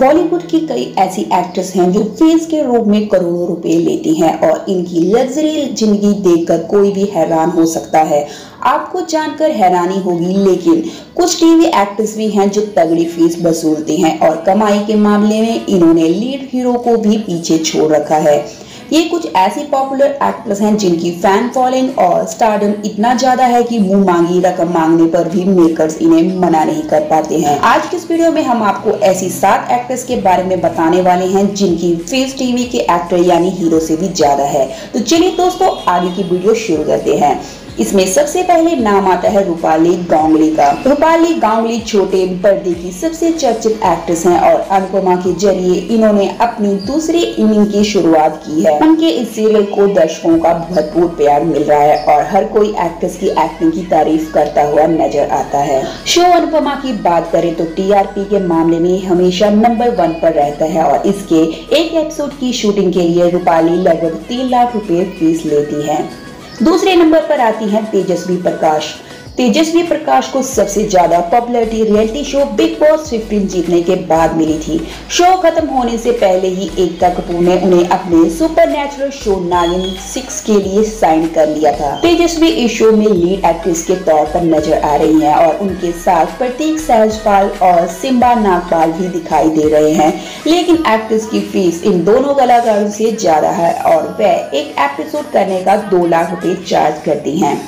बॉलीवुड की कई ऐसी एक्ट्रेस हैं जो फेस के रूप में करोड़ों रुपए लेती हैं और इनकी लग्जरी ज़िंदगी देखकर कोई भी हैरान हो सकता है। आपको जानकर हैरानी होगी, लेकिन कुछ टीवी एक्ट्रेस भी हैं जो तगड़ी फ़ीस वसूलती हैं और कमाई के मामले में इन्होंने लीड हीरो को भी पीछे छोड़ रखा है। ये कुछ ऐसी पॉपुलर एक्ट्रेस हैं जिनकी फ़ैन फॉलोइंग और स्टारडम इतना ज़्यादा है कि मुँह मांगी रकम मांगने पर भी मेकर्स इन्हें मना नहीं कर पाते हैं। आज की इस वीडियो में हम आपको ऐसी सात एक्ट्रेस के बारे में बताने वाले हैं जिनकी फेस टीवी के एक्टर यानी हीरो से भी ज़्यादा है। तो चलिए दोस्तों, आगे की वीडियो शुरू करते हैं। इसमें सबसे पहले नाम आता है रूपाली गांगुली का। रूपाली गांगुली छोटे पर्दे की सबसे चर्चित एक्ट्रेस हैं और अनुपमा के ज़रिए इन्होंने अपनी दूसरी इनिंग की शुरुआत की है। उनके इस सीरियल को दर्शकों का भरपूर प्यार मिल रहा है और हर कोई एक्ट्रेस की एक्टिंग की तारीफ़ करता हुआ नज़र आता है। शो अनुपमा की बात करें तो टीआरपी के मामले में हमेशा नंबर वन पर रहता है और इसके एक एपिसोड की शूटिंग के लिए रूपाली लगभग तीन लाख रूपए फ़ीस लेती है। दूसरे नंबर पर आती है तेजस्वी प्रकाश। तेजस्वी प्रकाश को सबसे ज़्यादा popularity reality show Bigg Boss 15 जीतने के बाद मिली थी। शो खत्म होने से पहले ही एकता कपूर ने उन्हें अपने सुपर शो नागिन सिक्स के लिए साइन कर लिया था। तेजस्वी इस शो में लीड एक्ट्रेस के तौर पर नज़र आ रही हैं और उनके साथ प्रतीक सहजपाल और सिम्बा नागपाल भी दिखाई दे रहे हैं। लेकिन एक्ट्रेस की फ़ीस इन दोनों कलाकारों से ज़्यादा है और वह एक एपिसोड करने का दो लाख रुपए चार्ज करती हैं।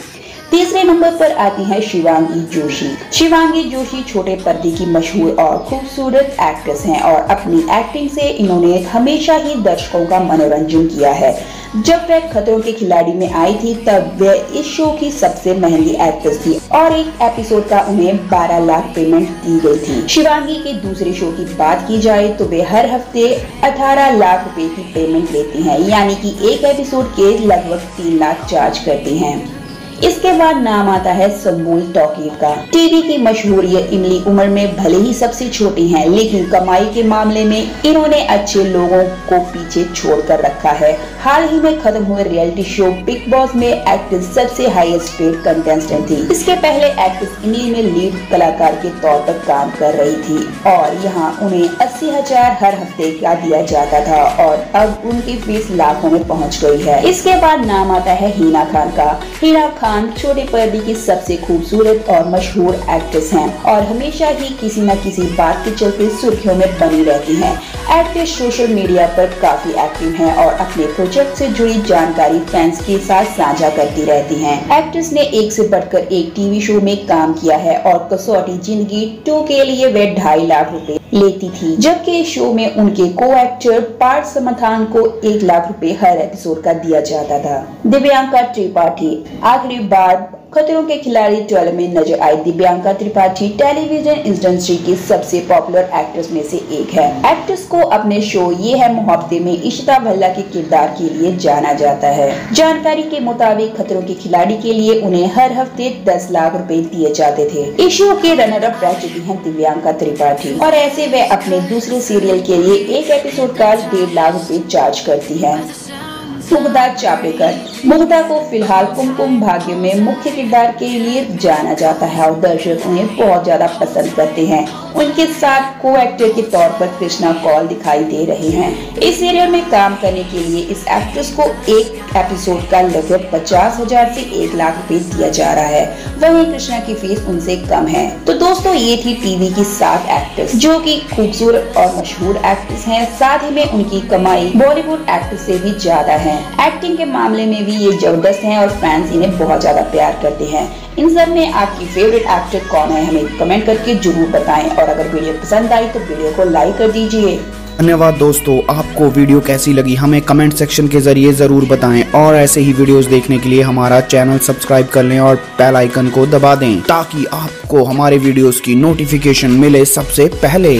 तीसरे नंबर पर आती है शिवांगी जोशी। शिवांगी जोशी छोटे पर्दे की मशहूर और खूबसूरत एक्ट्रेस हैं और अपनी एक्टिंग से इन्होंने हमेशा ही दर्शकों का मनोरंजन किया है। जब वह खतरों के खिलाड़ी में आई थी, तब वह इस शो की सबसे महँगी एक्ट्रेस थी और एक एपिसोड का उन्हें 12 लाख पेमेंट दी गई थी। शिवांगी के दूसरे शो की बात की जाए तो वे हर हफ़्ते 18 लाख रुपए की पेमेंट लेती हैं, यानी कि एक एपिसोड के लगभग तीन लाख चार्ज करती हैं। इसके बाद नाम आता है समूल टॉकी का। टीवी की मशहूर ये इमली उम्र में भले ही सबसे छोटी हैं, लेकिन कमाई के मामले में इन्होंने अच्छे लोगों को पीछे छोड़ कर रखा है। हाल ही में खत्म हुए रियलिटी शो बिग बॉस में एक्ट्रेस सबसे हाईएस्ट पेड कंटेस्टेंट थी। इसके पहले एक्ट्रेस इमली में लीड कलाकार के तौर पर काम कर रही थी और यहाँ उन्हें अस्सी हज़ार हर हफ़्ते का दिया जाता था और अब उनकी फ़ीस लाखों में पहुँच गई है। इसके बाद नाम आता है हीना खान का। हीना खान खान छोटे पर्दे की सबसे खूबसूरत और मशहूर एक्ट्रेस हैं और हमेशा ही किसी न किसी बात के चलते सुर्खियों में बनी रहती हैं। एक्ट्रेस सोशल मीडिया पर काफ़ी एक्टिव हैं और अपने प्रोजेक्ट से जुड़ी जानकारी फैंस के साथ साझा करती रहती हैं। एक्ट्रेस ने एक से बढ़कर एक टीवी शो में काम किया है और कसौटी ज़िंदगी टू के लिए वे ढाई लाख रुपए लेती थी। जबकि शो में उनके को एक्टर पार्थ समथान को एक लाख रुपए हर एपिसोड का दिया जाता था। दिव्यांका त्रिपाठी, आखिरी बार खतरों के खिलाड़ी ट्वेल्व में नज़र आई दिव्यांका त्रिपाठी, टेलीविज़न इंडस्ट्री की सबसे पॉपुलर एक्ट्रेस में से एक है। एक्ट्रेस को अपने शो ये है मुहब्ते में इशिता भल्ला के किरदार के लिए जाना जाता है। जानकारी के मुताबिक खतरों के खिलाड़ी के लिए उन्हें हर हफ़्ते दस लाख रूपए दिए जाते थे। इस शो के रनर अप रह चुकी है दिव्यांका त्रिपाठी और ऐसे वे अपने दूसरे सीरियल के लिए एक एपिसोड का डेढ़ लाख रूपए चार्ज करती है। मुग्धा चापेकर मुग्धा को फ़िलहाल कुमकुम भाग्य में मुख्य किरदार के लिए जाना जाता है और दर्शक उन्हें बहुत ज़्यादा पसंद करते हैं। उनके साथ को एक्टर के तौर पर कृष्णा कौल दिखाई दे रहे हैं। इस सीरियल में काम करने के लिए इस एक्ट्रेस को एक एपिसोड का लगभग पचास हज़ार ऐसी एक लाख रूपए दिया जा रहा है। वही कृष्णा की फ़ीस उनसे कम है। तो दोस्तों, ये थी टीवी की सात एक्ट्रेस जो की खूबसूरत और मशहूर एक्ट्रेस है। साथ ही में उनकी कमाई बॉलीवुड एक्ट्रेस से भी ज़्यादा है। एक्टिंग के मामले में भी ये ज़बरदस्त हैं और फैंस इन्हें बहुत ज़्यादा प्यार करते हैं। इन सब में आपकी फेवरेट एक्टर कौन है, हमें कमेंट करके ज़रूर बताएँ और अगर वीडियो पसंद आई तो वीडियो को लाइक कर दीजिए। धन्यवाद दोस्तों, आपको वीडियो कैसी लगी हमें कमेंट सेक्शन के ज़रिए ज़रूर बताएँ और ऐसे ही वीडियोस देखने के लिए हमारा चैनल सब्सक्राइब कर लें और बेल आइकन को दबा दें ताकि आपको हमारे वीडियोस की नोटिफिकेशन मिले सबसे पहले।